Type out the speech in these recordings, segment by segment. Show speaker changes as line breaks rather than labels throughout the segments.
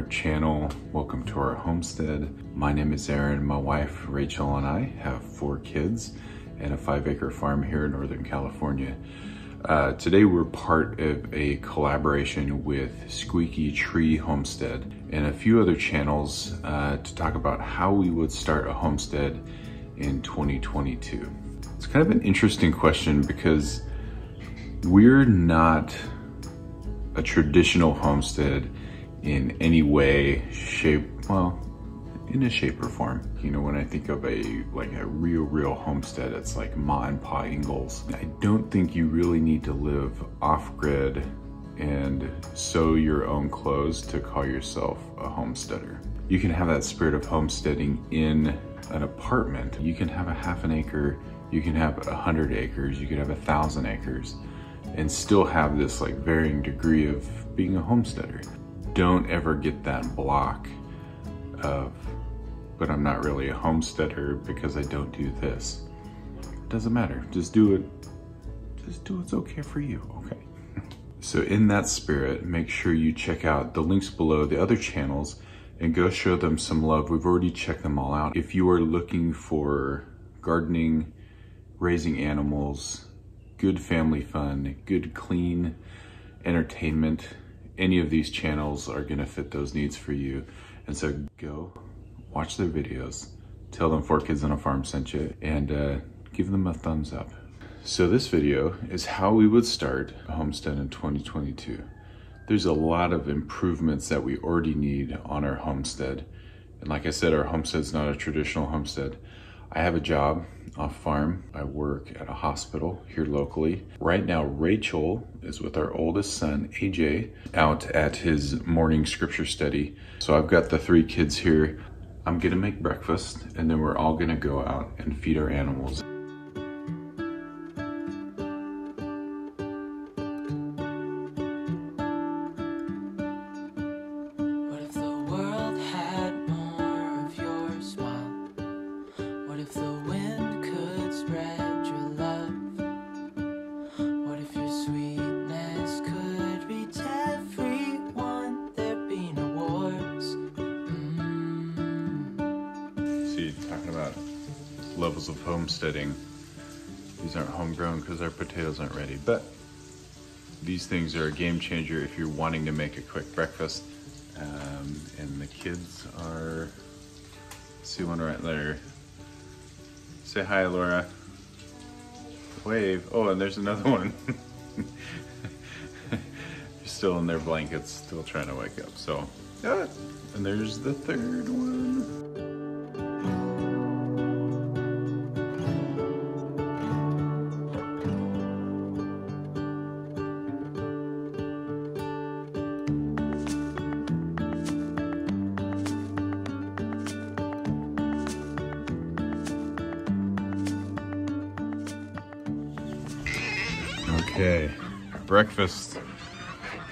our channel. Welcome to our homestead. My name is Aaron. My wife Rachel and I have four kids and a five acre farm here in Northern California. Uh, today we're part of a collaboration with Squeaky Tree Homestead and a few other channels uh, to talk about how we would start a homestead in 2022. It's kind of an interesting question because we're not a traditional homestead in any way, shape, well, in a shape or form. You know, when I think of a like a real, real homestead, it's like Ma and Pa Ingalls. I don't think you really need to live off grid and sew your own clothes to call yourself a homesteader. You can have that spirit of homesteading in an apartment. You can have a half an acre, you can have a hundred acres, you could have a thousand acres and still have this like varying degree of being a homesteader. Don't ever get that block of, but I'm not really a homesteader because I don't do this. Doesn't matter, just do it, just do what's okay for you, okay? so in that spirit, make sure you check out the links below, the other channels, and go show them some love. We've already checked them all out. If you are looking for gardening, raising animals, good family fun, good clean entertainment, any of these channels are gonna fit those needs for you. And so go watch their videos, tell them Four Kids and a Farm sent you, and uh, give them a thumbs up. So this video is how we would start a homestead in 2022. There's a lot of improvements that we already need on our homestead. And like I said, our homestead's not a traditional homestead. I have a job off farm. I work at a hospital here locally. Right now, Rachel is with our oldest son, AJ, out at his morning scripture study. So I've got the three kids here. I'm gonna make breakfast and then we're all gonna go out and feed our animals. Levels of homesteading. These aren't homegrown because our potatoes aren't ready, but these things are a game changer if you're wanting to make a quick breakfast. Um, and the kids are, see one right there. Say hi, Laura. Wave. Oh, and there's another one. still in their blankets, still trying to wake up. So, yeah. And there's the third one. Breakfast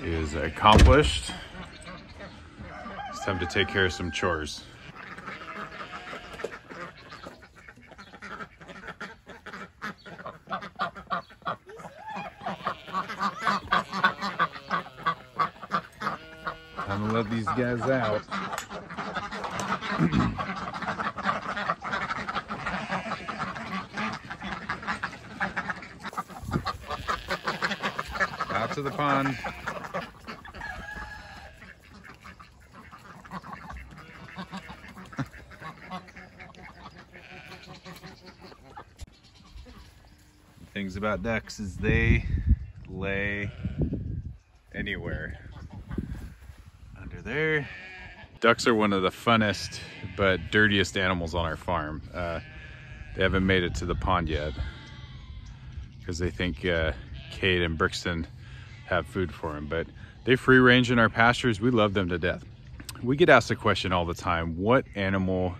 is accomplished. It's time to take care of some chores. Time to let these guys out. to the pond. things about ducks is they lay anywhere under there. Ducks are one of the funnest but dirtiest animals on our farm. Uh, they haven't made it to the pond yet because they think uh, Kate and Brixton have food for them. But they free range in our pastures. We love them to death. We get asked the question all the time, what animal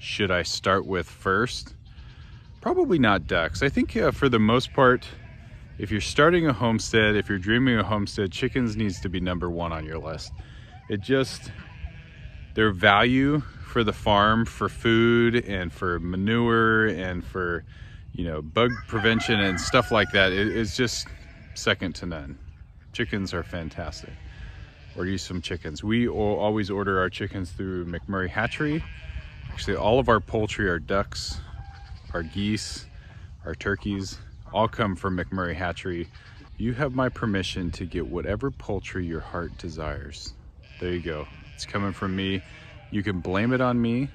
should I start with first? Probably not ducks. I think uh, for the most part, if you're starting a homestead, if you're dreaming a homestead, chickens needs to be number one on your list. It just, their value for the farm, for food and for manure and for, you know, bug prevention and stuff like that is just second to none chickens are fantastic. order you some chickens. We always order our chickens through McMurray Hatchery. Actually, all of our poultry, our ducks, our geese, our turkeys, all come from McMurray Hatchery. You have my permission to get whatever poultry your heart desires. There you go. It's coming from me. You can blame it on me.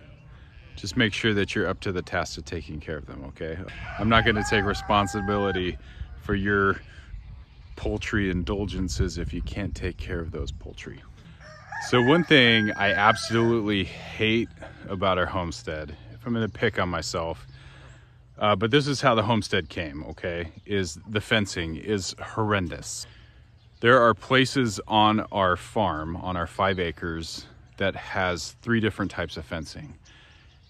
Just make sure that you're up to the task of taking care of them, okay? I'm not gonna take responsibility for your poultry indulgences if you can't take care of those poultry. So one thing I absolutely hate about our homestead, if I'm gonna pick on myself, uh, but this is how the homestead came, okay, is the fencing is horrendous. There are places on our farm, on our five acres, that has three different types of fencing.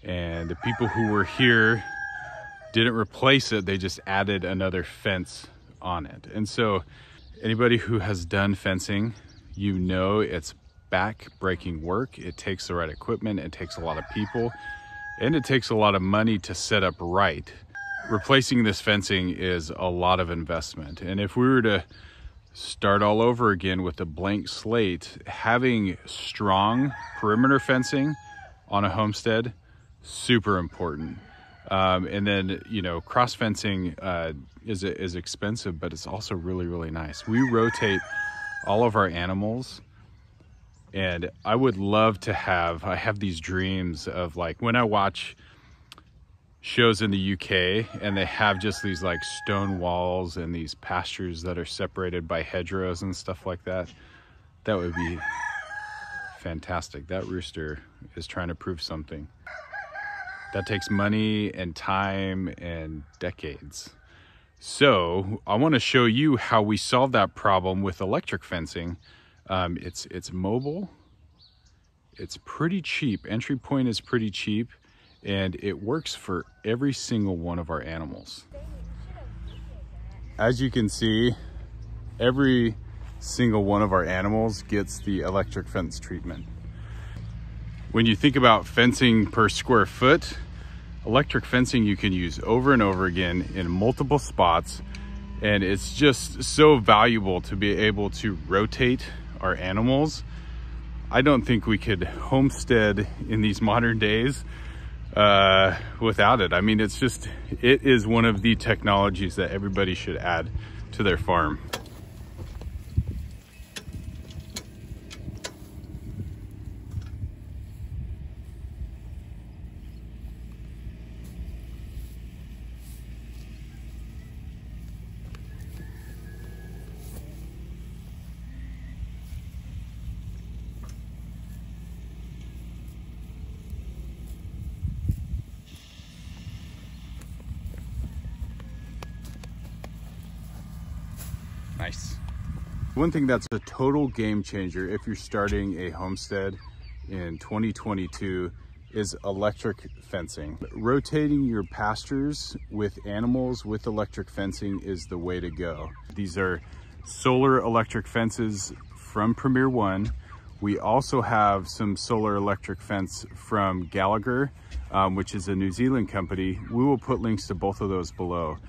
And the people who were here didn't replace it, they just added another fence on it. And so anybody who has done fencing, you know it's back-breaking work. It takes the right equipment, it takes a lot of people, and it takes a lot of money to set up right. Replacing this fencing is a lot of investment. And if we were to start all over again with a blank slate, having strong perimeter fencing on a homestead, super important. Um, and then, you know, cross fencing uh, is, is expensive, but it's also really, really nice. We rotate all of our animals and I would love to have, I have these dreams of like when I watch shows in the UK and they have just these like stone walls and these pastures that are separated by hedgerows and stuff like that. That would be fantastic. That rooster is trying to prove something. That takes money and time and decades. So I want to show you how we solve that problem with electric fencing. Um, it's, it's mobile. It's pretty cheap. Entry point is pretty cheap and it works for every single one of our animals. As you can see, every single one of our animals gets the electric fence treatment. When you think about fencing per square foot, electric fencing you can use over and over again in multiple spots and it's just so valuable to be able to rotate our animals. I don't think we could homestead in these modern days uh, without it. I mean, it's just, it is one of the technologies that everybody should add to their farm. Nice. One thing that's a total game changer if you're starting a homestead in 2022 is electric fencing. Rotating your pastures with animals with electric fencing is the way to go. These are solar electric fences from Premier One. We also have some solar electric fence from Gallagher, um, which is a New Zealand company. We will put links to both of those below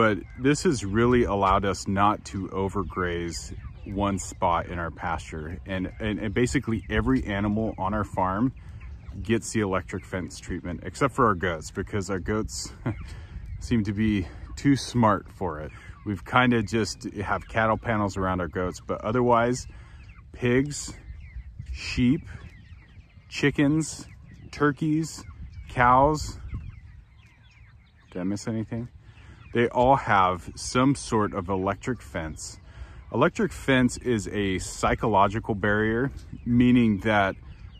but this has really allowed us not to overgraze one spot in our pasture. And, and, and, basically every animal on our farm gets the electric fence treatment, except for our goats, because our goats seem to be too smart for it. We've kind of just have cattle panels around our goats, but otherwise pigs, sheep, chickens, turkeys, cows. Did I miss anything? They all have some sort of electric fence. Electric fence is a psychological barrier, meaning that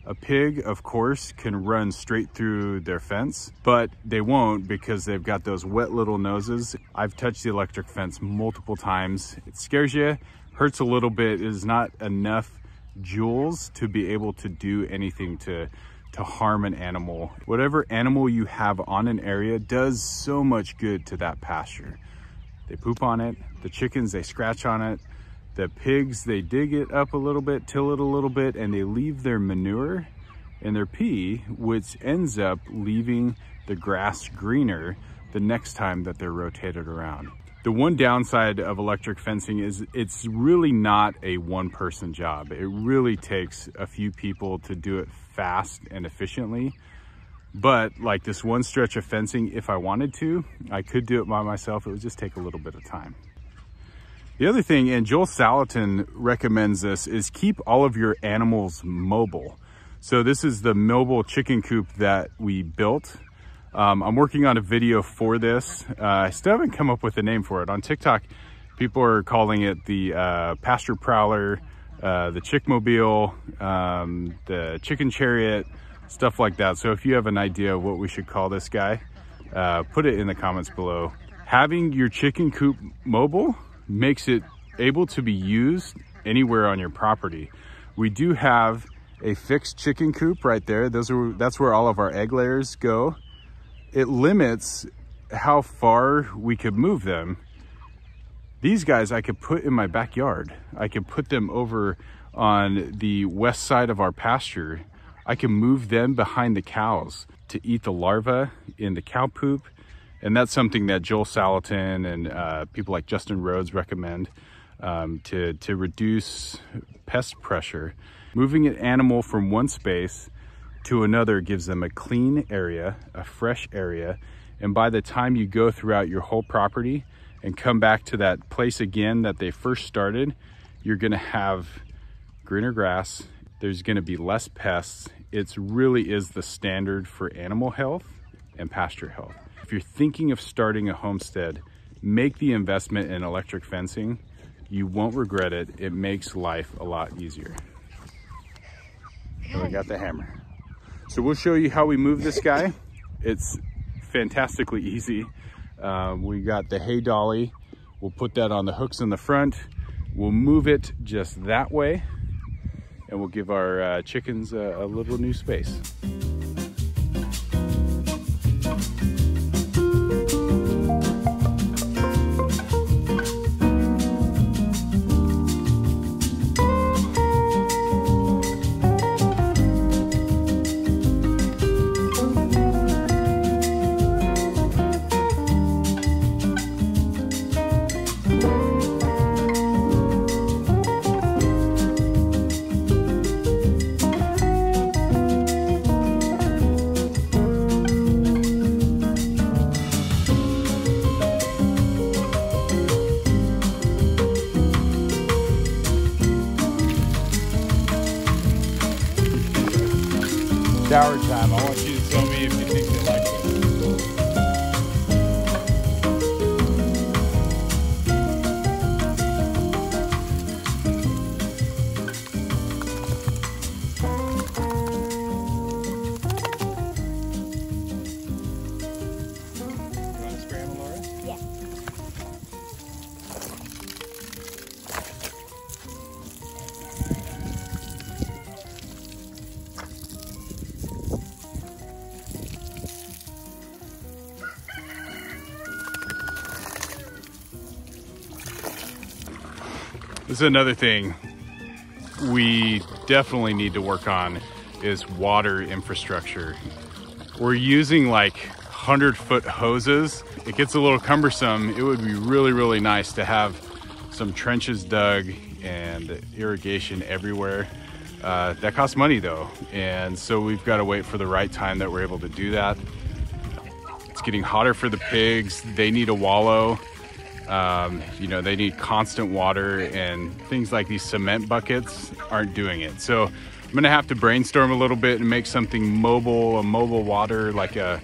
a pig, of course, can run straight through their fence, but they won't because they've got those wet little noses. I've touched the electric fence multiple times. It scares you, hurts a little bit, it is not enough joules to be able to do anything to to harm an animal. Whatever animal you have on an area does so much good to that pasture. They poop on it, the chickens, they scratch on it, the pigs, they dig it up a little bit, till it a little bit, and they leave their manure and their pee, which ends up leaving the grass greener the next time that they're rotated around. The one downside of electric fencing is it's really not a one person job. It really takes a few people to do it fast and efficiently. But like this one stretch of fencing, if I wanted to, I could do it by myself. It would just take a little bit of time. The other thing, and Joel Salatin recommends this, is keep all of your animals mobile. So this is the mobile chicken coop that we built. Um, I'm working on a video for this. Uh, I still haven't come up with a name for it. On TikTok, people are calling it the uh, pasture prowler, uh, the chickmobile, um, the chicken chariot, stuff like that. So if you have an idea of what we should call this guy, uh, put it in the comments below. Having your chicken coop mobile makes it able to be used anywhere on your property. We do have a fixed chicken coop right there. Those are that's where all of our egg layers go. It limits how far we could move them. These guys I could put in my backyard. I could put them over on the west side of our pasture. I can move them behind the cows to eat the larvae in the cow poop and that's something that Joel Salatin and uh, people like Justin Rhodes recommend um, to, to reduce pest pressure. Moving an animal from one space to another gives them a clean area, a fresh area, and by the time you go throughout your whole property and come back to that place again that they first started, you're gonna have greener grass, there's gonna be less pests. It really is the standard for animal health and pasture health if you're thinking of starting a homestead, make the investment in electric fencing. You won't regret it. It makes life a lot easier. Oh, and we got the hammer. So we'll show you how we move this guy. It's fantastically easy. Um, we got the hay dolly. We'll put that on the hooks in the front. We'll move it just that way and we'll give our uh, chickens a, a little new space. Another thing we definitely need to work on is water infrastructure. We're using like 100 foot hoses. It gets a little cumbersome. It would be really, really nice to have some trenches dug and irrigation everywhere. Uh, that costs money though. And so we've got to wait for the right time that we're able to do that. It's getting hotter for the pigs. They need a wallow. Um, you know, they need constant water and things like these cement buckets aren't doing it. So I'm gonna have to brainstorm a little bit and make something mobile, a mobile water, like a,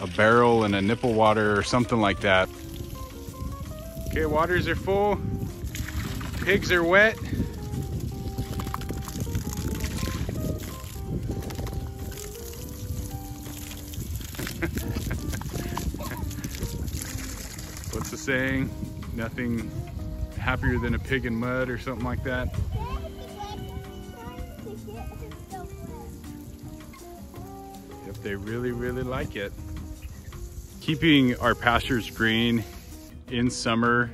a barrel and a nipple water or something like that. Okay, waters are full, pigs are wet. Saying? Nothing happier than a pig in mud or something like that. If they really, really like it. Keeping our pastures green in summer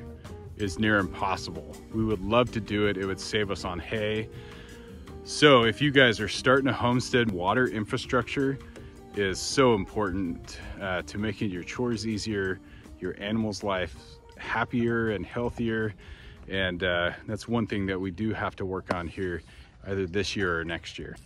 is near impossible. We would love to do it. It would save us on hay. So if you guys are starting a homestead, water infrastructure is so important uh, to making your chores easier, your animal's life happier and healthier. And uh, that's one thing that we do have to work on here, either this year or next year.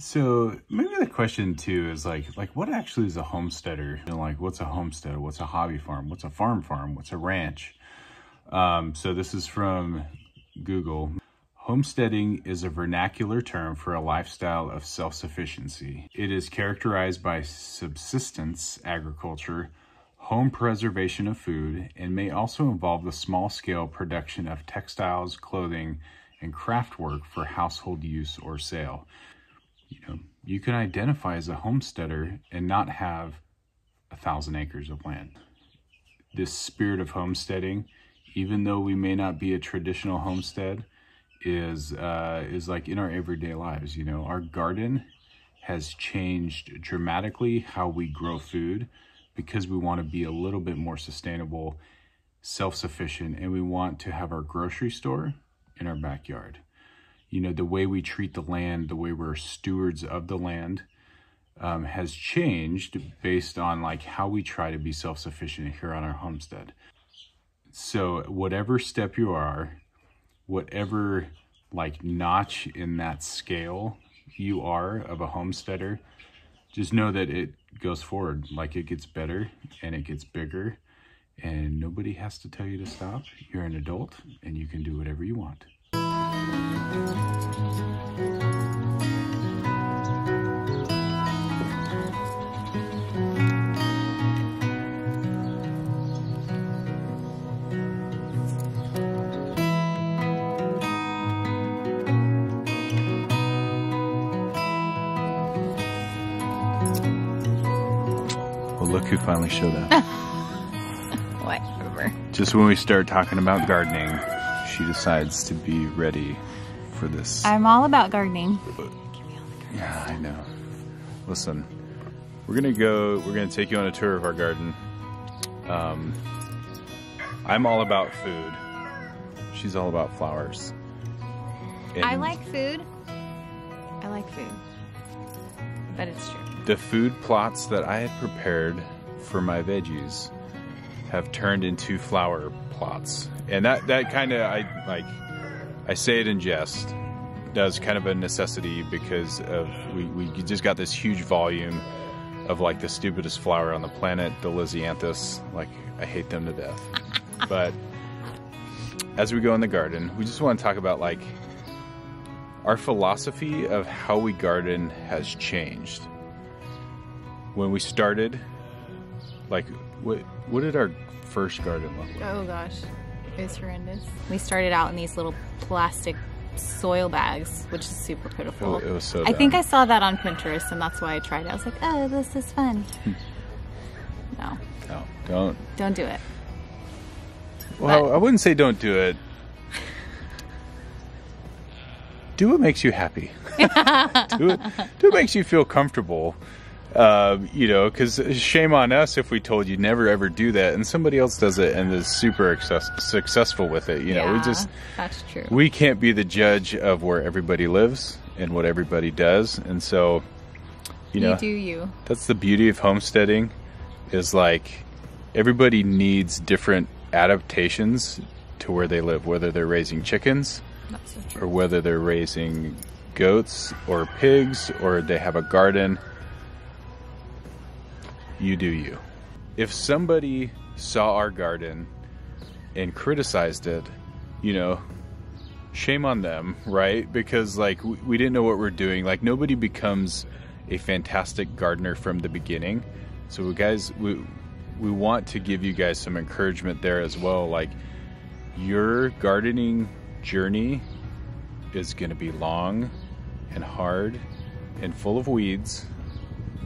So maybe the question too is like, like what actually is a homesteader? You know, like what's a homestead? What's a hobby farm? What's a farm farm? What's a ranch? Um, so this is from Google. Homesteading is a vernacular term for a lifestyle of self-sufficiency. It is characterized by subsistence agriculture, home preservation of food, and may also involve the small-scale production of textiles, clothing, and craft work for household use or sale you know, you can identify as a homesteader and not have a thousand acres of land. This spirit of homesteading, even though we may not be a traditional homestead, is uh, is like in our everyday lives. You know, our garden has changed dramatically how we grow food because we want to be a little bit more sustainable, self-sufficient, and we want to have our grocery store in our backyard you know, the way we treat the land, the way we're stewards of the land um, has changed based on like how we try to be self-sufficient here on our homestead. So whatever step you are, whatever like notch in that scale you are of a homesteader, just know that it goes forward. Like it gets better and it gets bigger and nobody has to tell you to stop. You're an adult and you can do whatever you want. Finally showed up.
Whatever.
Just when we start talking about gardening, she decides to be ready for this.
I'm all about gardening.
Yeah, I know. Listen, we're gonna go. We're gonna take you on a tour of our garden. Um, I'm all about food. She's all about flowers.
I like food. I like food. But it's true.
the food plots that I had prepared for my veggies have turned into flower plots, and that that kind of I like. I say it in jest. Does kind of a necessity because of we we just got this huge volume of like the stupidest flower on the planet, the Lisianthus. Like I hate them to death, but as we go in the garden, we just want to talk about like our philosophy of how we garden has changed. When we started, like what what did our first garden look like?
Oh gosh. It was horrendous. We started out in these little plastic soil bags, which is super pitiful.
It, was so.
I think. I saw that on Pinterest and that's why I tried it. I was like, oh, this is fun.
Hmm.
no,
no, don't.
don't do it.
Well, I wouldn't say don't do it. Do what makes you happy. do it. Do what makes you feel comfortable. Um, you know, because shame on us if we told you never ever do that, and somebody else does it and is super access- successful with it. You know, we just
That's true.
we can't be the judge of where everybody lives and what everybody does, and so you know
you do you.
that's the beauty of homesteading is like everybody needs different adaptations to where they live whether they're raising chickens
so
or whether they're raising goats or pigs or they have a garden you do you. If somebody saw our garden and criticized it you know shame on them right? Because like we, didn't know what we're doing. Like nobody becomes a fantastic gardener from the beginning. So we guys we we want to give you guys some encouragement there as well. Like your gardening journey is going to be long and hard and full of weeds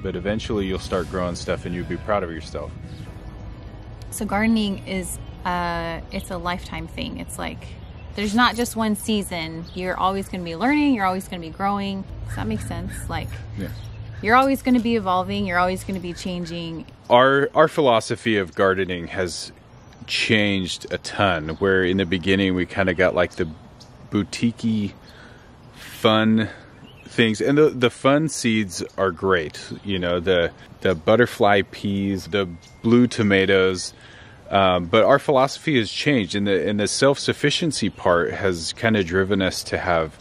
but eventually you'll start growing stuff and you'll be proud of yourself
So gardening is uh it's a lifetime thing. It's like there's not just one season. You're always going to be learning, you're always going to be growing. Does that make sense? Like
yeah
you're always going to be evolving, you're always going to be changing.
our our philosophy of gardening has changed a ton where in the beginning we kind of got like the boutique fun things and the the fun seeds are great you know the the butterfly peas the blue tomatoes um, but our philosophy has changed and the and the self-sufficiency part has kind of driven us to have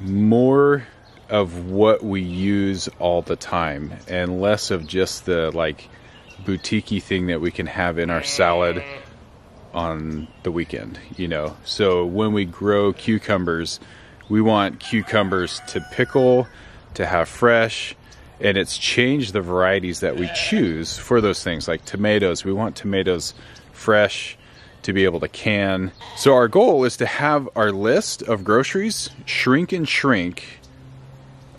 more of what we use all the time and less of just the like boutiquey thing that we can have in our salad on the weekend, you know. So when we grow cucumbers, we want cucumbers to pickle, to have fresh, and it's changed the varieties that we choose for those things like tomatoes. We want tomatoes fresh to be able to can. So our goal is to have our list of groceries shrink and shrink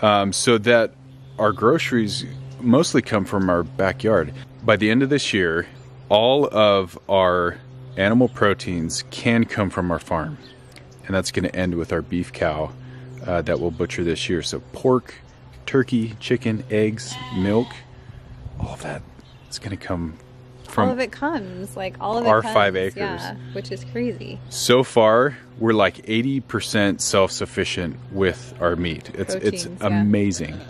um, so that our groceries mostly come from our backyard. By the end of this year, all of our animal proteins can come from our farm. And that's going to end with our beef cow uh, that we'll butcher this year. So pork, turkey, chicken, eggs, milk, all of that is going to come from
all of it comes like all of it
our
comes,
five acres.
yeah, which is crazy.
so far we're like 80% self-sufficient with our meat it's it's
Proteins, yeah.
amazing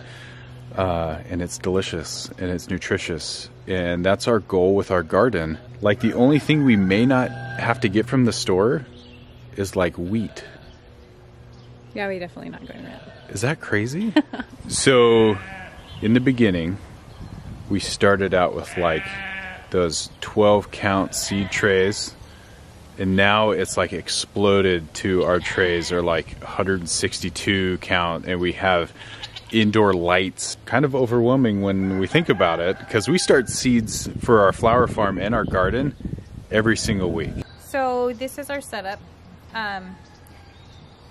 uh, and it's delicious and it's nutritious and that's our goal with our garden like the only thing we may not have to get from the store is like wheat
Yeah, we definitely not going red.
is that crazy so in the beginning we started out with like those 12 count seed trays and now it's like exploded to our trays are like 162 count and we have indoor lights kind of overwhelming when we think about it because we start seeds for our flower farm and our garden every single week
So this is our setup. Um,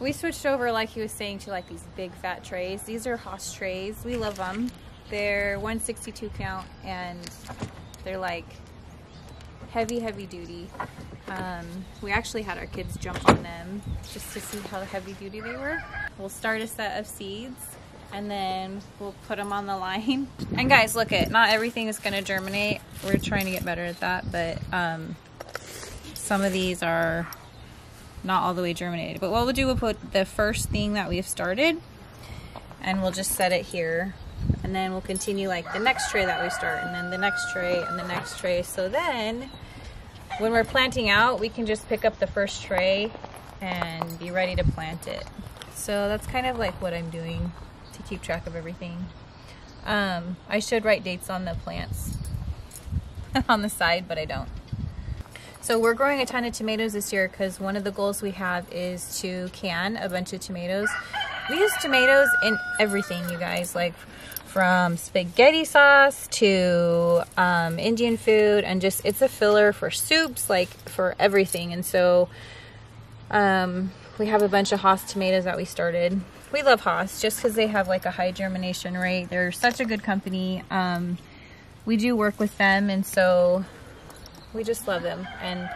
we switched over, like he was saying, to like these big fat trays. These are Hoss trays. We love them. They're 162 count and they're like heavy, heavy duty. Um, we actually had our kids jump on them just to see how heavy duty they were. We'll start a set of seeds and then we'll put them on the line. And guys, look it, not everything is going to germinate. We're trying to get better at that, but um, some of these are not all the way germinated. But what we'll do, we'll put the first thing that we've started and we'll just set it here. And then we'll continue like the next tray that we start and then the next tray and the next tray. So then when we're planting out, we can just pick up the first tray and be ready to plant it. So that's kind of like what I'm doing to keep track of everything. Um, I should write dates on the plants on the side, but I don't. So we're growing a ton of tomatoes this year because one of the goals we have is to can a bunch of tomatoes. We use tomatoes in everything, you guys, like from spaghetti sauce to um, Indian food and just it's a filler for soups, like for everything. And so um, we have a bunch of Hoss tomatoes that we started. We love Hoss just because they have like a high germination rate. They're such a good company. Um, we do work with them and so we just love them. And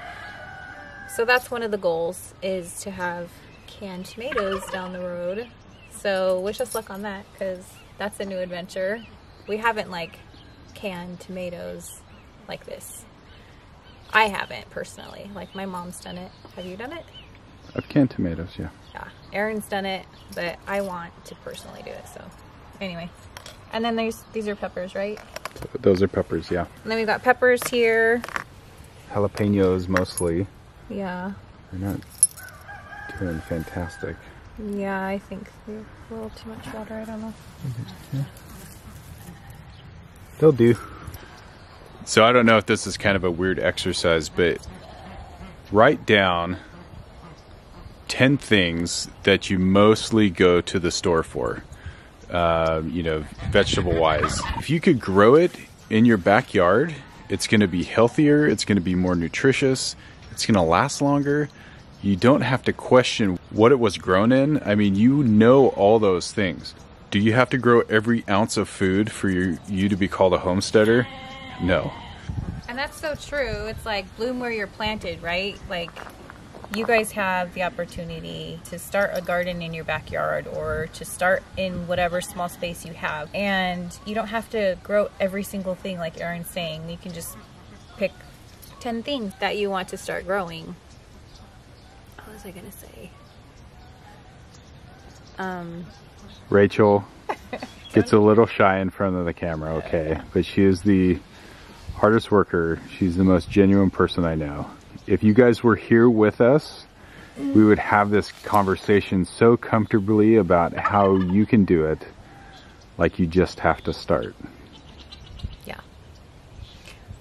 so that's one of the goals is to have canned tomatoes down the road. So wish us luck on that because that's a new adventure. We haven't like canned tomatoes like this. I haven't personally. Like my mom's done it. Have you done it?
Of canned tomatoes yeah.
Yeah. Aaron's done it but i want to personally do it so. Anyway. And then there's these are peppers right?
Those are peppers yeah.
And then we've got peppers here
jalapenos mostly
yeah
they're not doing fantastic
Yeah, I think we have a little too much water. I don't know.
They'll do. So I don't know if this is kind of a weird exercise, but write down 10 things that you mostly go to the store for, uh, you know, vegetable wise. If you could grow it in your backyard, it's going to be healthier, it's going to be more nutritious, it's going to last longer. You don't have to question what it was grown in. I mean, you know all those things. Do you have to grow every ounce of food for you, you to be called a homesteader? No.
And that's so true. It's like bloom where you're planted, right? Like you guys have the opportunity to start a garden in your backyard or to start in whatever small space you have. And you don't have to grow every single thing like Aaron's saying. You can just pick 10 things that you want to start growing. What was I going to say? Um,
Rachel gets a little shy in front of the camera, okay, but she is the hardest worker. She's the most genuine person I know. If you guys were here with us, we would have this conversation so comfortably about how you can do it, like you just have to start.
yeah.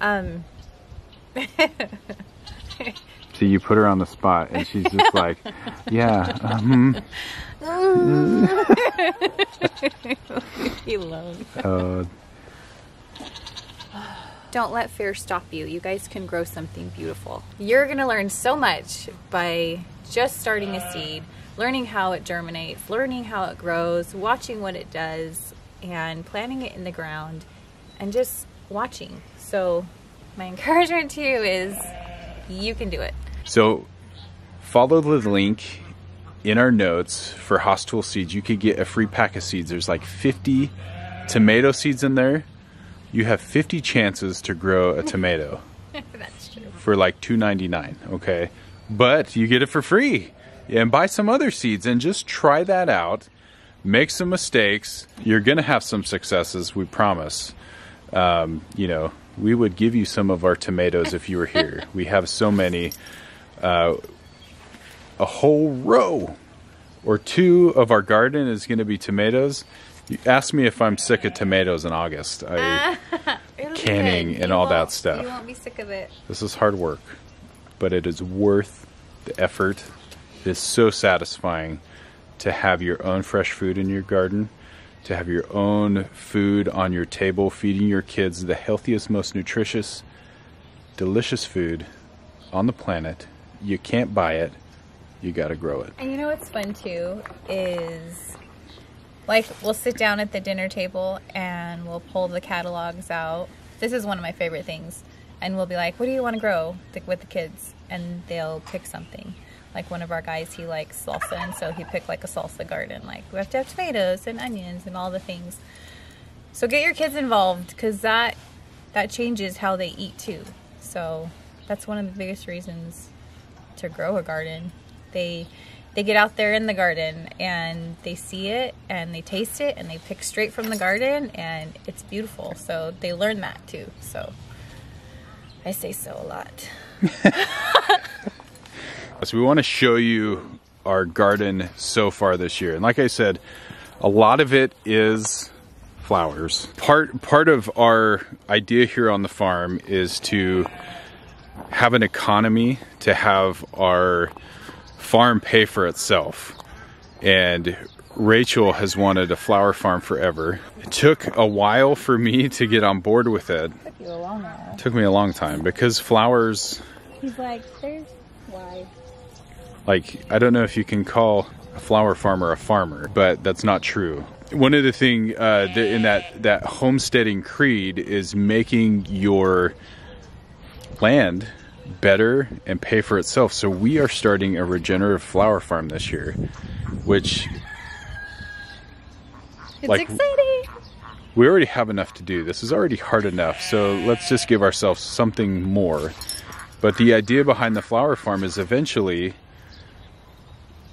Um,
So you put her on the spot, and she's just like, "Yeah, um,
he loves.
uh,
Don't let fear stop you. You guys can grow something beautiful. You're to learn so much by just starting a seed, learning how it germinates, learning how it grows, watching what it does, and planting it in the ground and just watching. So, my encouragement to you is you can do it.
So follow the link in our notes for Hoss Tool Seeds. You could get a free pack of seeds. There's like 50 tomato seeds in there. You have 50 chances to grow a tomato
That's true.
for like 2.99, okay? But you get it for free. And buy some other seeds and just try that out. Make some mistakes. You're going to have some successes, we promise. Um, you know, we would give you some of our tomatoes if you were here. we have so many uh, a whole row or two of our garden is going to be tomatoes. You ask me if I'm sick of tomatoes in August. I,
ah,
Canning and all that stuff.
You won't be sick of it.
this is hard work, but it is worth the effort. It is so satisfying to have your own fresh food in your garden, to have your own food on your table, feeding your kids the healthiest, most nutritious, delicious food on the planet. You can't buy it. You got to grow it.
And you know what's fun too is like we'll sit down at the dinner table and we'll pull the catalogs out. This is one of my favorite things. And we'll be like, "What do you want to grow with the kids?" And they'll pick something. Like one of our guys, he likes salsa, and so he picked like a salsa garden. Like we have to have tomatoes and onions and all the things. So get your kids involved because that that changes how they eat too. So that's one of the biggest reasons to grow a garden. They they get out there in the garden and they see it and they taste it and they pick straight from the garden and it's beautiful. So they learn that too. So I say so a lot.
So we want to show you our garden so far this year. And like I said, a lot of it is flowers. Part part of our idea here on the farm is to have an economy to have our farm pay for itself. And Rachel has wanted a flower farm forever. It took a while for me to get on board with it.
Took you a long while.
It took me a long time because flowers
He's like, there's why.
like I don't know if you can call a flower farmer a farmer, but that's not true. One of the thing uh, in that that homesteading creed is making your land better and pay for itself. So we are starting a regenerative flower farm this year, which
It's
Like-
exciting.
we already have enough to do. This is already hard enough. So let's just give ourselves something more. But the idea behind the flower farm is eventually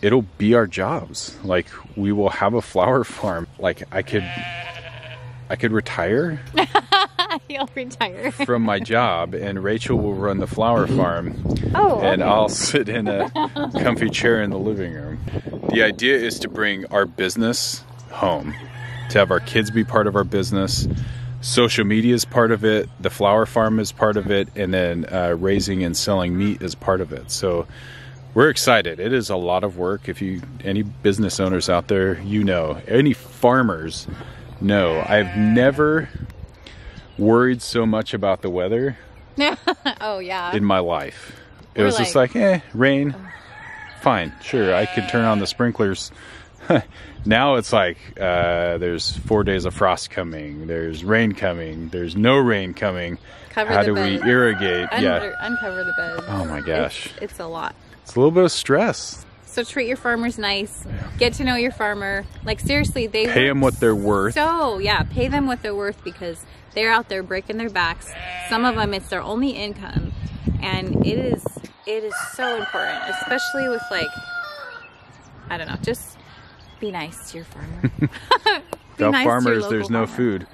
it'll be our jobs. Like we will have a flower farm. Like I could I could retire
He'll retire.
from my job and Rachel will run the flower farm
Oh,
and
okay.
I'll sit in a comfy chair in the living room. The idea is to bring our business home, to have our kids be part of our business. Social media is part of it, the flower farm is part of it, and then uh, raising and selling meat is part of it. So we're excited. It is a lot of work. If you any business owners out there, you know, any farmers know. I've never worried so much about the weather
oh yeah.
in my life. It
We're
was just like, eh, rain, fine, sure, I could turn on the sprinklers. now it's like uh, there's four days of frost coming, there's rain coming, there's no rain coming.
Cover
How do
bed.
we irrigate?
Under,
yeah,
Uncover the bed.
Oh my gosh.
It's, it's a lot.
it's a little bit of stress.
So treat your farmers nice. Get to know your farmer. Like seriously, they
Pay them what they're worth.
So yeah, pay them what they're worth because they're out there breaking their backs. Some of them it's their only income, and it is it is so important, especially with like I don't know, just Be nice to your farmer.
Without
nice
farmers, there's no
farmer.
food.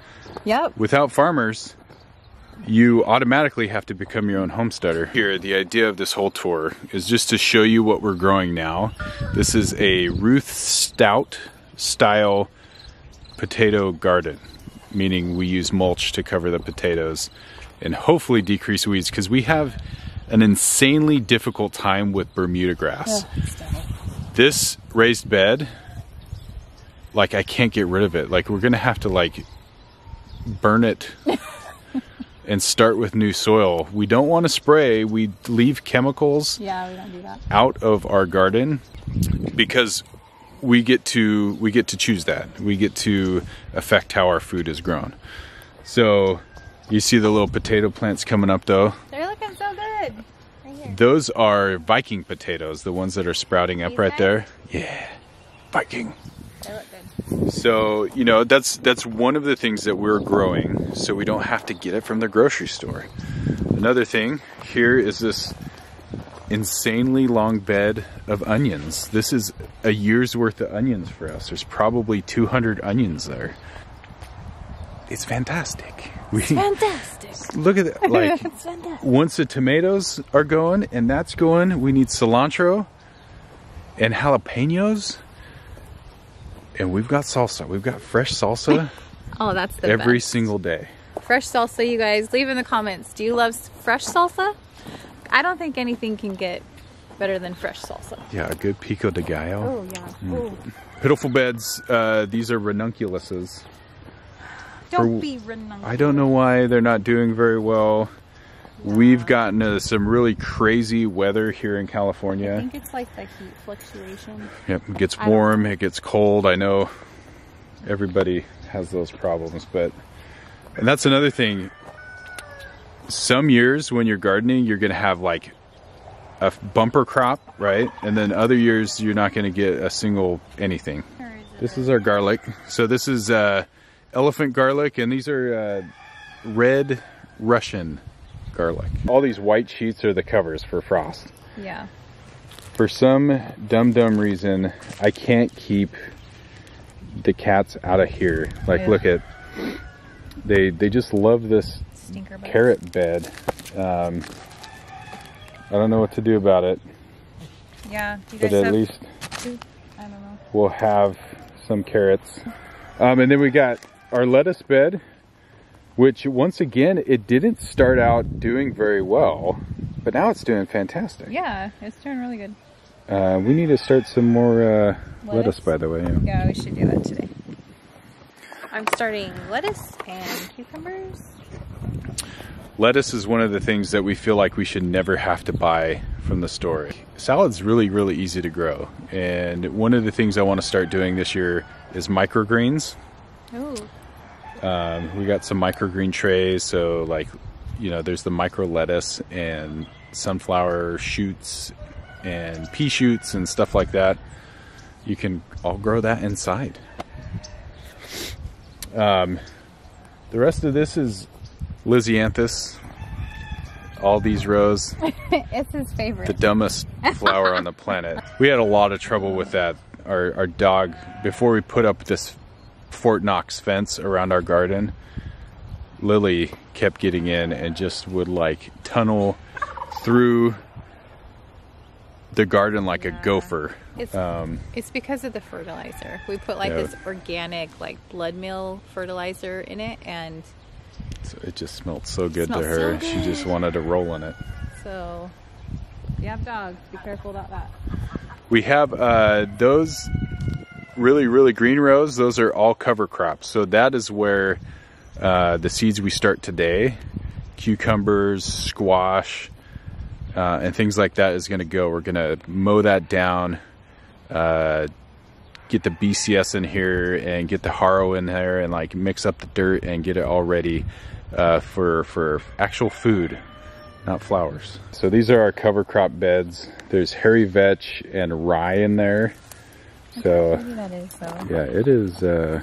Yep.
Without farmers, you automatically have to become your own homesteader. Here, the idea of this whole tour is just to show you what we're growing now. This is a Ruth Stout style potato garden, meaning we use mulch to cover the potatoes and hopefully decrease weeds because we have an insanely difficult time with Bermuda grass. Oh, this raised bed, like I can't get rid of it. Like we're gonna have to like burn it and start with new soil. We don't want to spray. We leave chemicals
Yeah, we do that.
out of our garden because we get to we get to choose that. We get to affect how our food is grown. So you see the little potato plants coming up though.
They're looking so good. Right.
Those are Viking potatoes, the ones that are sprouting up
These
right
guys?
there. Yeah. Viking.
They look good.
So, you know, that's that's one of the things that we're growing so we don't have to get it from the grocery store. Another thing here is this insanely long bed of onions. This is a year's worth of onions for us. There's probably 200 onions there. It's fantastic. We
Fantastic.
look at that like once the tomatoes are going and that's going, we need cilantro and jalapenos. And we've got salsa. We've got fresh salsa
Oh, that's the
every
best.
single day.
fresh salsa. You guys leave in the comments. Do you love fresh salsa? I don't think anything can get better than fresh salsa.
Yeah, a good pico de gallo.
Oh yeah. Oh.
Pitiful beds. Uh, these are ranunculuses.
Don't
For-
be renunculous.
I don't know why they're not doing very well. We've gotten uh, some really crazy weather here in California.
I think it's like the heat fluctuation.
Yep, it gets warm, it gets cold. I know everybody has those problems, but and that's another thing. Some years when you're gardening, you're going to have like a bumper crop, right? And then other years you're not going to get a single anything.
Or is it
This is our garlic. So this is uh, elephant garlic, and these are uh, red Russian garlic. All these white sheets are the covers for frost
yeah.
for some dumb dumb reason I can't keep the cats out of here. Like
Yeah.
look at they they just love this
Stinker bugs.
carrot bed. Um, I don't know what to do about it,
Yeah. You
but at least
two- I don't know.
we'll have some carrots. Um, and then we got our lettuce bed, which once again it didn't start out doing very well, but now it's doing fantastic.
Yeah, it's doing really good.
Uh, we need to start some more uh, lettuce,
Lettuce?
by the way. yeah.
Yeah, we should do that today. I'm starting lettuce and cucumbers.
Lettuce is one of the things that we feel like we should never have to buy from the store. Salad's really, really easy to grow. And one of the things I want to start doing this year is microgreens.
Ooh.
Um, we got some microgreen trays. So, like, you know, there's the micro lettuce and sunflower shoots and pea shoots and stuff like that. You can all grow that inside. Um, the rest of this is Lisianthus. All these rows,
it's his favorite.
the dumbest flower on the planet. We had a lot of trouble with that. Our, our dog, before we put up this Fort Knox fence around our garden, Lily kept getting in and just would like tunnel through the garden like
Yeah.
a gopher.
It's,
Um,
it's because of the fertilizer. We put like
Yeah.
this organic, like blood meal fertilizer in it, and
so it just smelled so good to her.
so
She just wanted to roll in it.
so you have dogs, be careful about that.
We have uh, those really, really green rows. Those are all cover crops. So that is where uh, the seeds we start today, cucumbers, squash, uh, and things like that is going to go. We're going to mow that down, uh, get the BCS in here, and get the harrow in there, and like mix up the dirt and get it all ready uh, for for actual food not flowers. So these are our cover crop beds. There's hairy vetch and rye in there. So
Maybe that is
yeah, it is uh,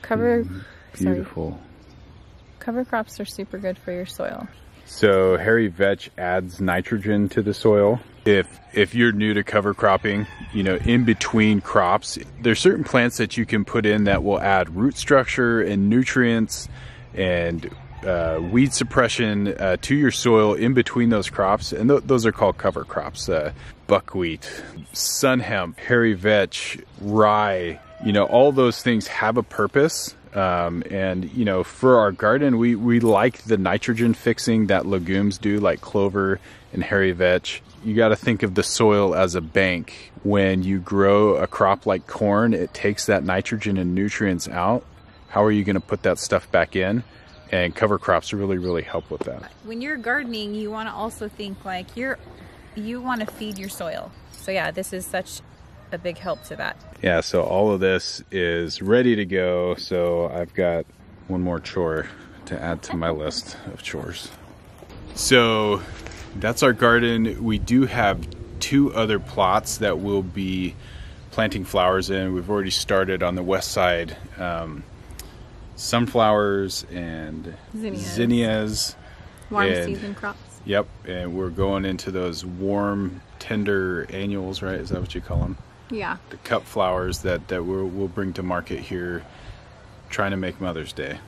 Cover sorry.
beautiful.
Cover crops are super good for your soil.
So hairy vetch adds nitrogen to the soil. If if you're new to cover cropping, you know, in between crops, there's certain plants that you can put in that will add root structure and nutrients and uh, weed suppression uh, to your soil in between those crops, and th those are called cover crops. Uh, buckwheat, sun hemp, hairy vetch, rye. You know, all those things have a purpose. Um, and you know, for our garden, we we like the nitrogen fixing that legumes do, like clover and hairy vetch. You got to think of the soil as a bank. When you grow a crop like corn, it takes that nitrogen and nutrients out. How are you going to put that stuff back in? and cover crops really really help with that
when you're gardening you want to also think like you're you want to feed your soil so yeah this is such a big help to that
yeah so all of this is ready to go so i've got one more chore to add to my list of chores so that's our garden we do have two other plots that we'll be planting flowers in we've already started on the west side um, sunflowers and zinnias. zinnias
warm and, season crops.
Yep, and we're going into those warm, tender annuals, right? Is that what you call them?
Yeah.
The cut flowers that that we'll, we'll bring to market here, trying to make Mother's Day.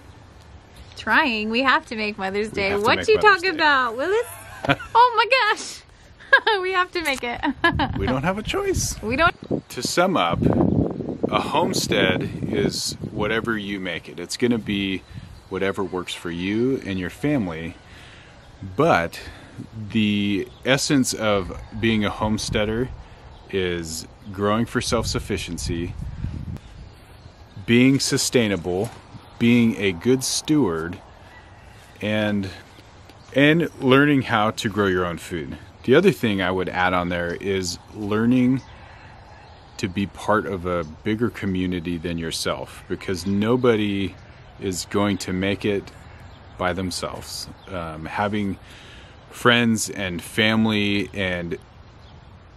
Trying, we have to make Mother's Day. What you talking about, Willis? oh my gosh, we have to make it.
we don't have a choice.
We don't.
To sum up, a homestead is whatever you make it. It's going to be whatever works for you and your family. But the essence of being a homesteader is growing for self sufficiency, being sustainable, being a good steward, and and learning how to grow your own food. The other thing I would add on there is learning to be part of a bigger community than yourself because nobody is going to make it by themselves. Um, having friends and family and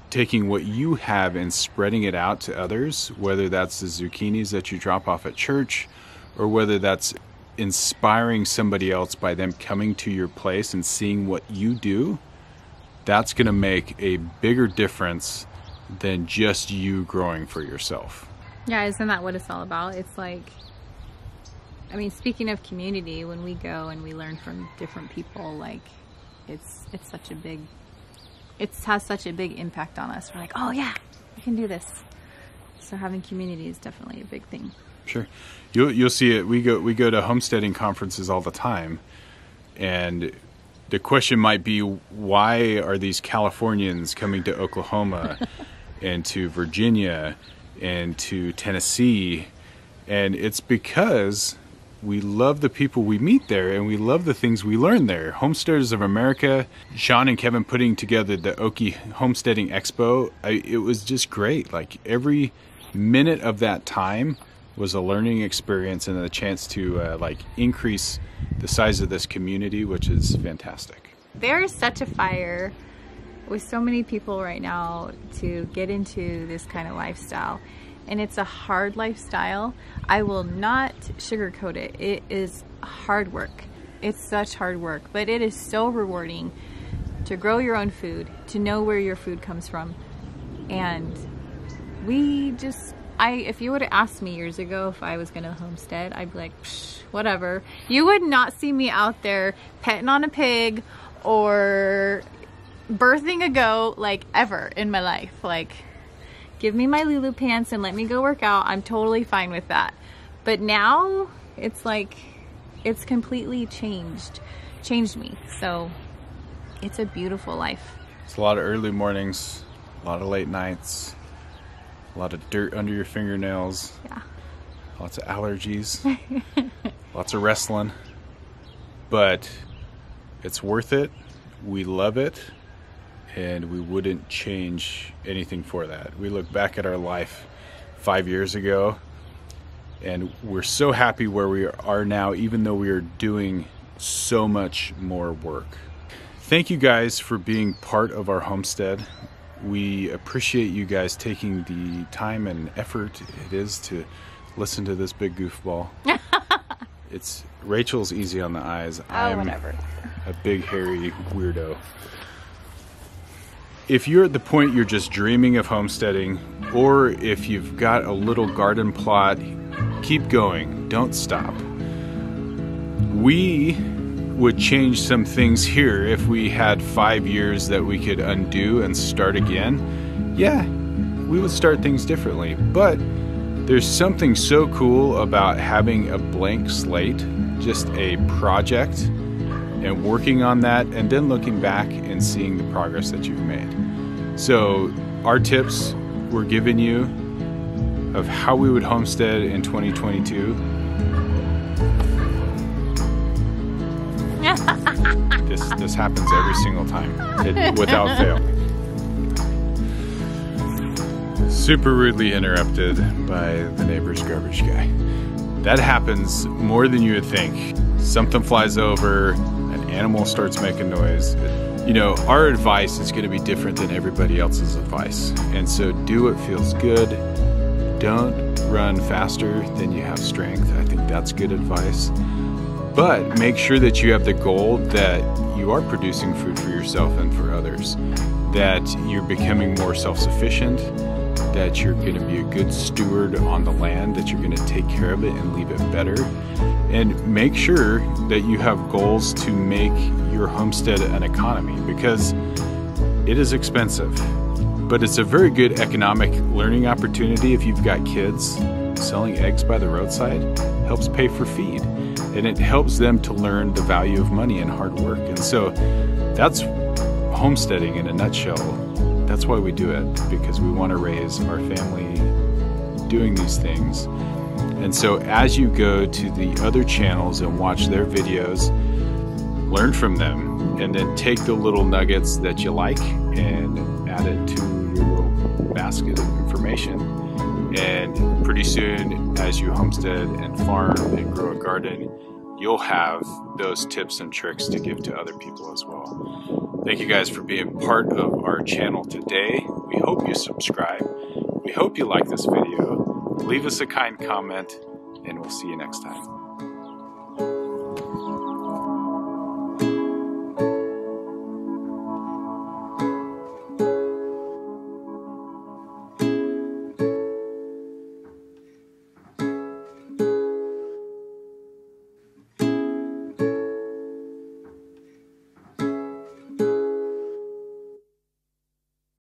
taking what you have and spreading it out to others, whether that's the zucchinis that you drop off at church or whether that's inspiring somebody else by them coming to your place and seeing what you do, that's going to make a bigger difference than just you growing for yourself.
Yeah, isn't that what it's all about? It's like, I mean, speaking of community, when we go and we learn from different people, like, it's it's such a big, it has such a big impact on us. We're like, oh yeah, we can do this. So having community is definitely a big thing.
Sure, you'll you'll see it. We go we go to homesteading conferences all the time, and the question might be, why are these Californians coming to Oklahoma? and to Virginia and to Tennessee. And it's because we love the people we meet there and we love the things we learn there. Homesteaders of America, Sean and Kevin putting together the Okie Homesteading Expo, I, it was just great. Like every minute of that time was a learning experience and a chance to uh, like increase the size of this community, which is fantastic.
There's such a fire with so many people right now to get into this kind of lifestyle and it's a hard lifestyle. I will not sugarcoat it. It is hard work. It's such hard work, but it is so rewarding to grow your own food, to know where your food comes from. And we just, I, if you would have asked me years ago if I was gonna homestead, I'd be like, whatever. You would not see me out there petting on a pig or birthing a goat like ever in my life. Like, give me my Lulu pants and let me go work out. I'm totally fine with that. But now it's like, it's completely changed, changed me. So it's a beautiful life.
It's a lot of early mornings, a lot of late nights, a lot of dirt under your fingernails.
Yeah.
Lots of allergies, lots of wrestling. But it's worth it. We love it and we wouldn't change anything for that. We look back at our life five years ago and we're so happy where we are now, even though we are doing so much more work. Thank you guys for being part of our homestead. We appreciate you guys taking the time and effort it is to listen to this big goofball. it's Rachel's easy on the eyes.
Oh, I'm, whatever.
a big hairy weirdo. If you're at the point you're just dreaming of homesteading, or if you've got a little garden plot, keep going, don't stop. We would change some things here if we had five years that we could undo and start again. Yeah, we would start things differently. But there's something so cool about having a blank slate, just a project, and working on that, and then looking back and seeing the progress that you've made. So, our tips we're giving you of how we would homestead in 2022 this happens every single time, it, without fail. Super rudely interrupted by the neighbor's garbage guy. That happens more than you would think. Something flies over, an animal starts making noise. You know, our advice is going to be different than everybody else's advice. And so do what feels good. Don't run faster than you have strength. I think that's good advice but make sure that you have the goal that you are producing food for yourself and for others, that you're becoming more self sufficient, that you're going to be a good steward on the land, that you're going to take care of it and leave it better. And make sure that you have goals to make your homestead an economy because it is expensive. But it's a very good economic learning opportunity if you've got kids. Selling eggs by the roadside helps pay for feed and it helps them to learn the value of money and hard work. And so that's homesteading in a nutshell. That's why we do it because we want to raise our family doing these things. And so as you go to the other channels and watch their videos, learn from them and then take the little nuggets that you like and add it to your little basket of information. And pretty soon, as you homestead and farm and grow a garden, you'll have those tips and tricks to give to other people as well. Thank you guys for being part of our channel today. We hope you subscribe. We hope you like this video. Leave us a kind comment, and we'll see you next time.